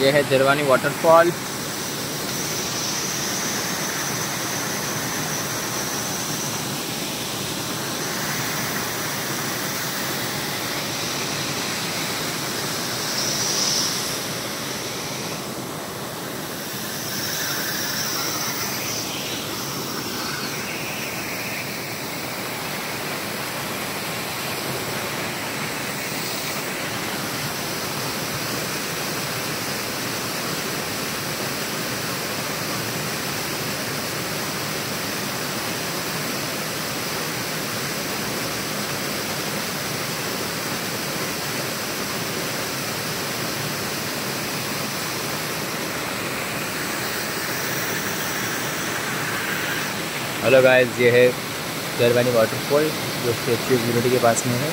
ये है Zarwani waterfall hello guys ये है जरवानी वाटरफॉल जो स्टेचू ऑफ़ यूनिटी के पास में है।